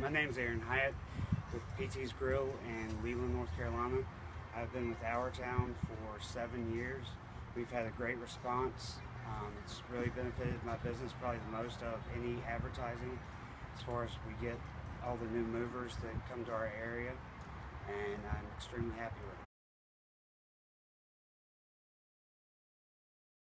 My name's Aaron Hyatt with PT's Grill in Leland, North Carolina. I've been with Our Town for seven years. We've had a great response. Um, it's really benefited my business probably the most of any advertising as far as we get all the new movers that come to our area and I'm extremely happy with it.